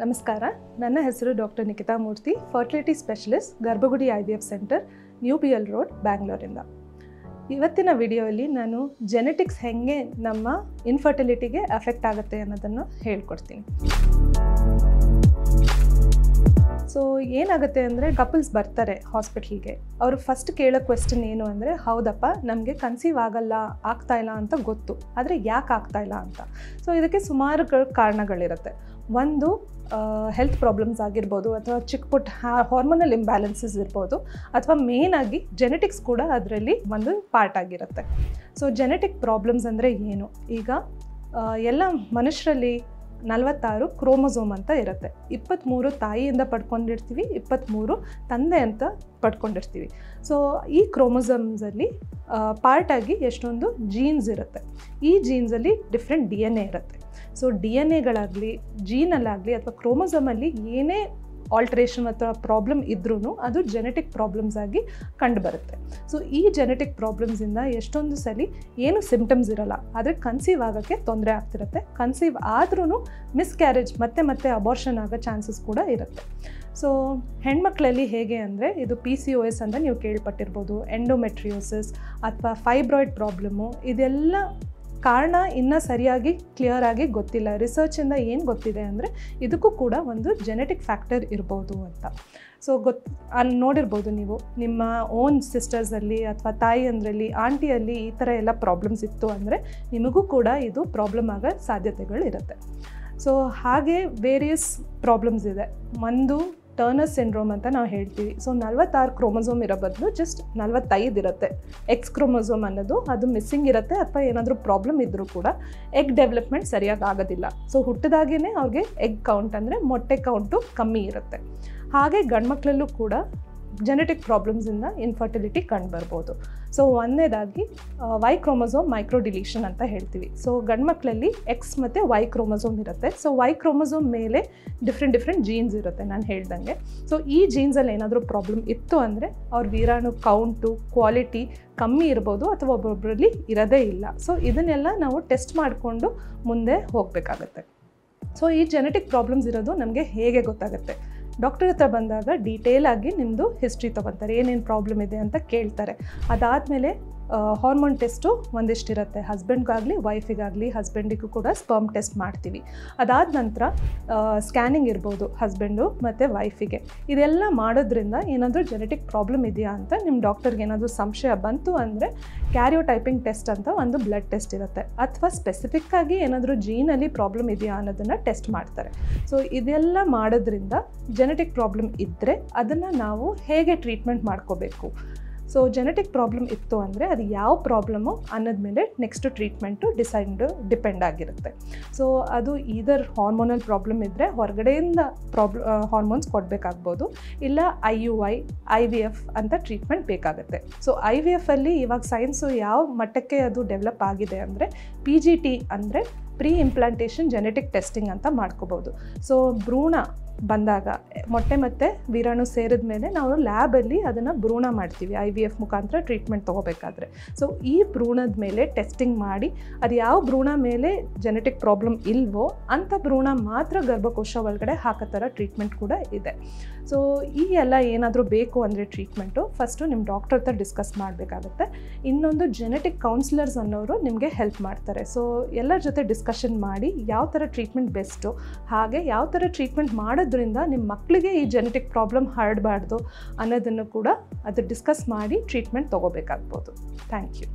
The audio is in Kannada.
ನಮಸ್ಕಾರ. ನನ್ನ ಹೆಸರು doctor Nikhita Murthy, fertility specialist, Garbhagudi I V F centre new B L road, ಬ್ಯಾಂಗ್ಳೂರಿಂದ. ಇವತ್ತಿನ ವಿಡಿಯೋಲಿ ನಾನು ಜೆನೆಟಿಕ್ಸ್ ಹೆಂಗೆ ನಮ್ಮ ಇನ್ಫರ್ಟಿಲಿಟಿಗೆ ಅಫೆಕ್ಟ್ ಆಗುತ್ತೆ ಅನ್ನೋದನ್ನು ಹೇಳ್ಕೊಡ್ತೀನಿ. ಸೊ ಏನಾಗುತ್ತೆ ಅಂದರೆ ಕಪಲ್ಸ್ ಬರ್ತಾರೆ ಹಾಸ್ಪಿಟ್ಲಿಗೆ ಅವರು ಫಸ್ಟ್ ಕೇಳೋ ಕ್ವೆಶ್ಚನ್ ಏನು ಅಂದರೆ, ಹೌದಪ್ಪ, ನಮಗೆ ಕನ್ಸೀವ್ ಆಗಲ್ಲ, ಆಗ್ತಾ ಇಲ್ಲ ಅಂತ ಗೊತ್ತು. ಆದರೆ ಯಾಕೆ ಆಗ್ತಾ ಇಲ್ಲ ಅಂತ? ಸೊ ಇದಕ್ಕೆ ಸುಮಾರು ಕಾರಣಗಳಿರುತ್ತೆ. ಒಂದು ಹೆಲ್ತ್ ಪ್ರಾಬ್ಲಮ್ಸ್ ಆಗಿರ್ಬೋದು, ಅಥವಾ ಚಿಕ್ಕ ಪುಟ್ಟ ಹಾರ್ಮೋನಲ್ ಇಂಬ್ಯಾಲೆನ್ಸಸ್ ಇರ್ಬೋದು, ಅಥವಾ ಮೇಯ್ನಾಗಿ ಜೆನೆಟಿಕ್ಸ್ ಕೂಡ ಅದರಲ್ಲಿ ಒಂದು ಪಾರ್ಟ್ ಆಗಿರುತ್ತೆ. ಸೊ ಜೆನೆಟಿಕ್ ಪ್ರಾಬ್ಲಮ್ಸ್ ಅಂದರೆ ಏನು? ಈಗ ಎಲ್ಲ ಮನುಷ್ಯರಲ್ಲಿ ನಲವತ್ತಾರು ಕ್ರೋಮೊಸೋಮ್ ಅಂತ ಇರುತ್ತೆ. ಇಪ್ಪತ್ತ್ಮೂರು ತಾಯಿಯಿಂದ ಪಡ್ಕೊಂಡಿರ್ತೀವಿ ಇಪ್ಪತ್ತ್ಮೂರು ತಂದೆ ಅಂತ ಪಡ್ಕೊಂಡಿರ್ತೀವಿ. ಸೊ ಈ ಕ್ರೋಮೊಸೋಮ್ಸಲ್ಲಿ ಪಾರ್ಟಾಗಿ ಎಷ್ಟೊಂದು ಜೀನ್ಸ್ ಇರುತ್ತೆ. ಈ ಜೀನ್ಸಲ್ಲಿ ಡಿಫ್ರೆಂಟ್ ಡಿ ಎನ್ ಎ ಇರುತ್ತೆ. ಸೊ ಡಿ ಎನ್ ಎಗಳಾಗಲಿ ಜೀನಲ್ಲಾಗಲಿ ಅಥವಾ ಕ್ರೋಮೊಸೋಮಲ್ಲಿ ಏನೇ ಆಲ್ಟ್ರೇಷನ್ ಅಥವಾ ಪ್ರಾಬ್ಲಮ್ ಇದ್ರೂ ಅದು ಜೆನೆಟಿಕ್ ಪ್ರಾಬ್ಲಮ್ಸ್ ಆಗಿ ಕಂಡುಬರುತ್ತೆ. ಸೊ ಈ ಜೆನೆಟಿಕ್ ಪ್ರಾಬ್ಲಮ್ಸಿಂದ ಎಷ್ಟೊಂದು ಸಲ ಏನು ಸಿಂಪ್ಟಮ್ಸ್ ಇರಲ್ಲ, ಆದರೆ ಕನ್ಸೀವ್ ಆಗೋಕ್ಕೆ ತೊಂದರೆ ಆಗ್ತಿರುತ್ತೆ. ಕನ್ಸೀವ್ ಆದ್ರೂ ಮಿಸ್ಕ್ಯಾರೇಜ್ ಮತ್ತೆ ಮತ್ತೆ ಅಬಾರ್ಷನ್ ಆಗೋ ಚಾನ್ಸಸ್ ಕೂಡ ಇರುತ್ತೆ. ಸೊ ಹೆಣ್ಮಕ್ಳಲ್ಲಿ ಹೇಗೆ ಅಂದರೆ, ಇದು ಪಿ ಸಿ ಒ ಎಸ್ ಅಂತ ನೀವು ಕೇಳ್ಪಟ್ಟಿರ್ಬೋದು. ಎಂಡೋಮೆಟ್ರಿಯೋಸಿಸ್ ಅಥವಾ ಫೈಬ್ರಾಯ್ಡ್ ಪ್ರಾಬ್ಲಮ್ಮು ಇದೆಲ್ಲ ಕಾರಣ ಇನ್ನೂ ಸರಿಯಾಗಿ ಕ್ಲಿಯರ್ ಆಗಿ ಗೊತ್ತಿಲ್ಲ. ರಿಸರ್ಚಿಂದ ಏನು ಗೊತ್ತಿದೆ ಅಂದರೆ ಇದಕ್ಕೂ ಕೂಡ ಒಂದು ಜೆನೆಟಿಕ್ ಫ್ಯಾಕ್ಟರ್ ಇರ್ಬೋದು ಅಂತ. ಸೊ ಗೊತ್ತು ಅಲ್ಲಿ ನೋಡಿರ್ಬೋದು ನೀವು, ನಿಮ್ಮ ಓನ್ ಸಿಸ್ಟರ್ಸಲ್ಲಿ ಅಥವಾ ತಾಯಿಯಂದ್ರಲ್ಲಿ ಆಂಟಿಯಲ್ಲಿ ಈ ಥರ ಎಲ್ಲ ಪ್ರಾಬ್ಲಮ್ಸ್ ಇತ್ತು ಅಂದರೆ ನಿಮಗೂ ಕೂಡ ಇದು ಪ್ರಾಬ್ಲಮ್ ಆಗೋ ಸಾಧ್ಯತೆಗಳು ಇರುತ್ತೆ. ಸೊ ಹಾಗೆ ವೇರಿಯಸ್ ಪ್ರಾಬ್ಲಮ್ಸ್ ಇದೆ. ಒಂದು ಟರ್ನರ್ ಸಿಂಡ್ರೋಮ್ ಅಂತ ನಾವು ಹೇಳ್ತೀವಿ. ಸೊ ನಲ್ವತ್ತಾರು ಕ್ರೋಮೋಸೋಮ್ ಇರೋ ಬದಲು ಜಸ್ಟ್ ನಲ್ವತ್ತೈದು ಇರುತ್ತೆ. ಎಕ್ಸ್ ಕ್ರೋಮೋಸೋಮ್ ಅನ್ನೋದು ಅದು ಮಿಸ್ಸಿಂಗ್ ಇರುತ್ತೆ ಅಥವಾ ಏನಾದರೂ ಪ್ರಾಬ್ಲಮ್ ಇದ್ದರೂ ಕೂಡ ಎಗ್ ಡೆವಲಪ್ಮೆಂಟ್ ಸರಿಯಾಗಿ ಆಗೋದಿಲ್ಲ. ಸೊ ಹುಟ್ಟಿದಾಗೇ ಅವ್ರಿಗೆ ಎಗ್ ಕೌಂಟ್ ಅಂದರೆ ಮೊಟ್ಟೆ ಕೌಂಟು ಕಮ್ಮಿ ಇರುತ್ತೆ. ಹಾಗೆ ಗಂಡ್ಮಕ್ಳಲ್ಲೂ ಕೂಡ ಜೆನೆಟಿಕ್ ಪ್ರಾಬ್ಲಮ್ಸಿಂದ ಇನ್ಫರ್ಟಿಲಿಟಿ ಕಂಡುಬರ್ಬೋದು ಸೊ ಒಂದನೇದಾಗಿ ವೈ ಕ್ರೋಮೋಸೋಮ್ ಮೈಕ್ರೋ ಡಿಲೀಷನ್ ಅಂತ ಹೇಳ್ತೀವಿ. ಸೊ ಗಂಡ್ಮಕ್ಳಲ್ಲಿ ಎಕ್ಸ್ ಮತ್ತು ವೈ ಕ್ರೋಮೋಸೋಮ್ ಇರುತ್ತೆ. ಸೊ ವೈ ಕ್ರೋಮೋಸೋಮ್ ಮೇಲೆ ಡಿಫ್ರೆಂಟ್ ಡಿಫ್ರೆಂಟ್ ಜೀನ್ಸ್ ಇರುತ್ತೆ ನಾನು ಹೇಳ್ದಂಗೆ. ಸೊ ಈ ಜೀನ್ಸಲ್ಲಿ ಏನಾದರೂ ಪ್ರಾಬ್ಲಮ್ ಇತ್ತು ಅಂದರೆ ಅವ್ರ ವೀರಾಣು ಕೌಂಟು ಕ್ವಾಲಿಟಿ ಕಮ್ಮಿ ಇರ್ಬೋದು ಅಥವಾ ಒಬ್ಬೊಬ್ಬರಲ್ಲಿ ಇರೋದೇ ಇಲ್ಲ. ಸೊ ಇದನ್ನೆಲ್ಲ ನಾವು ಟೆಸ್ಟ್ ಮಾಡಿಕೊಂಡು ಮುಂದೆ ಹೋಗಬೇಕಾಗತ್ತೆ. ಸೊ ಈ ಜೆನೆಟಿಕ್ ಪ್ರಾಬ್ಲಮ್ಸ್ ಇರೋದು ನಮಗೆ ಹೇಗೆ ಗೊತ್ತಾಗುತ್ತೆ? ಡಾಕ್ಟರ್ ಹತ್ರ ಬಂದಾಗ ಡೀಟೇಲ್ ಆಗಿ ನಿಮ್ಮದು ಹಿಸ್ಟ್ರಿ ತೊಗೊತಾರೆ ಏನೇನು ಪ್ರಾಬ್ಲಮ್ ಇದೆ ಅಂತ ಕೇಳ್ತಾರೆ. ಅದಾದಮೇಲೆ ಹಾರ್ಮೋನ್ ಟೆಸ್ಟು ಒಂದಿಷ್ಟಿರುತ್ತೆ. ಹಸ್ಬೆಂಡ್ಗಾಗಲಿ ವೈಫಿಗಾಗಲಿ ಹಸ್ಬೆಂಡಿಗೂ ಕೂಡ ಸ್ಪರ್ಮ್ ಟೆಸ್ಟ್ ಮಾಡ್ತೀವಿ. ಅದಾದ ನಂತರ ಸ್ಕ್ಯಾನಿಂಗ್ ಇರ್ಬೋದು ಹಸ್ಬೆಂಡು ಮತ್ತು ವೈಫಿಗೆ ಇದೆಲ್ಲ ಮಾಡೋದ್ರಿಂದ ಏನಾದರೂ ಜೆನೆಟಿಕ್ ಪ್ರಾಬ್ಲಮ್ ಇದೆಯಾ ಅಂತ ನಿಮ್ಮ ಡಾಕ್ಟರ್ಗೆ ಏನಾದರೂ ಸಂಶಯ ಬಂತು ಅಂದರೆ ಕ್ಯಾರಿಯೋ ಟೈಪಿಂಗ್ ಟೆಸ್ಟ್ ಅಂತ ಒಂದು ಬ್ಲಡ್ ಟೆಸ್ಟ್ ಇರುತ್ತೆ. ಅಥವಾ ಸ್ಪೆಸಿಫಿಕ್ಕಾಗಿ ಏನಾದರೂ ಜೀನಲ್ಲಿ ಪ್ರಾಬ್ಲಮ್ ಇದೆಯಾ ಅನ್ನೋದನ್ನು ಟೆಸ್ಟ್ ಮಾಡ್ತಾರೆ. ಸೊ ಇದೆಲ್ಲ ಮಾಡೋದ್ರಿಂದ ಜೆನೆಟಿಕ್ ಪ್ರಾಬ್ಲಮ್ ಇದ್ದರೆ ಅದನ್ನು ನಾವು ಹೇಗೆ ಟ್ರೀಟ್ಮೆಂಟ್ ಮಾಡ್ಕೋಬೇಕು? ಸೊ ಜೆನೆಟಿಕ್ ಪ್ರಾಬ್ಲಮ್ ಇತ್ತು ಅಂದರೆ ಅದು ಯಾವ ಪ್ರಾಬ್ಲಮ್ಮು ಅನ್ನೋದ ಮೇಲೆ ನೆಕ್ಸ್ಟ್ ಟ್ರೀಟ್ಮೆಂಟು ಡಿಸೈಡ್ ಡಿಪೆಂಡ್ ಆಗಿರುತ್ತೆ. ಸೊ ಅದು ಈದರ್ ಹಾರ್ಮೋನಲ್ ಪ್ರಾಬ್ಲಮ್ ಇದ್ದರೆ ಹೊರಗಡೆಯಿಂದ ಪ್ರಾಬ್ಲ ಹಾರ್ಮೋನ್ಸ್ ಕೊಡಬೇಕಾಗ್ಬೋದು, ಇಲ್ಲ I U I I V F ಅಂತ ಟ್ರೀಟ್ಮೆಂಟ್ ಬೇಕಾಗುತ್ತೆ. ಸೊ ಐ ವಿ ಎಫ್ ಅಲ್ಲಿ ಇವಾಗ ಸೈನ್ಸು ಯಾವ ಮಟ್ಟಕ್ಕೆ ಅದು ಡೆವಲಪ್ ಆಗಿದೆ ಅಂದರೆ ಪಿ ಜಿ ಟಿ ಅಂದರೆ ಪ್ರೀ ಇಂಪ್ಲಾಂಟೇಷನ್ ಜೆನೆಟಿಕ್ ಟೆಸ್ಟಿಂಗ್ ಅಂತ ಮಾಡ್ಕೋಬೋದು. ಸೊ ಭ್ರೂಣ ಬಂದಾಗ, ಮೊಟ್ಟೆ ಮತ್ತು ವೀರಾಣು ಸೇರಿದ ಮೇಲೆ ನಾವು ಲ್ಯಾಬಲ್ಲಿ ಅದನ್ನು ಭ್ರೂಣ ಮಾಡ್ತೀವಿ ಐ ವಿ ಎಫ್ ಮುಖಾಂತರ ಟ್ರೀಟ್ಮೆಂಟ್ ತೊಗೋಬೇಕಾದ್ರೆ. ಸೊ ಈ ಭ್ರೂಣದ ಮೇಲೆ ಟೆಸ್ಟಿಂಗ್ ಮಾಡಿ, ಅದು ಯಾವ ಭ್ರೂಣ ಮೇಲೆ ಜೆನೆಟಿಕ್ ಪ್ರಾಬ್ಲಮ್ ಇಲ್ವೋ ಅಂಥ ಭ್ರೂಣ ಮಾತ್ರ ಗರ್ಭಕೋಶ ಒಳಗಡೆ ಹಾಕೋ ಥರ ಟ್ರೀಟ್ಮೆಂಟ್ ಕೂಡ ಇದೆ. ಸೊ ಈ ಎಲ್ಲ ಏನಾದರೂ ಬೇಕು ಅಂದರೆ ಟ್ರೀಟ್ಮೆಂಟು ಫಸ್ಟು ನಿಮ್ಮ ಡಾಕ್ಟರ್ ಹತ್ರ ಡಿಸ್ಕಸ್ ಮಾಡಬೇಕಾಗುತ್ತೆ. ಇನ್ನೊಂದು ಜೆನೆಟಿಕ್ ಕೌನ್ಸಿಲರ್ಸ್ ಅನ್ನೋರು ನಿಮಗೆ ಹೆಲ್ಪ್ ಮಾಡ್ತಾರೆ. ಸೊ ಎಲ್ಲರ ಜೊತೆ ಡಿಸ್ಕಷನ್ ಮಾಡಿ, ಯಾವ ಥರ ಟ್ರೀಟ್ಮೆಂಟ್ ಬೆಸ್ಟು ಹಾಗೆ ಯಾವ ಥರ ಟ್ರೀಟ್ಮೆಂಟ್ ಮಾಡೋದ್ರಿಂದ ನಿಮ್ಮ ಮಕ್ಕಳಿಗೆ ಈ ಜೆನೆಟಿಕ್ ಪ್ರಾಬ್ಲಮ್ ಹರಡಬಾರ್ದು ಅನ್ನೋದನ್ನು ಕೂಡ ಅದು ಡಿಸ್ಕಸ್ ಮಾಡಿ ಟ್ರೀಟ್ಮೆಂಟ್ ತೊಗೋಬೇಕಾಗ್ಬೋದು. Thank you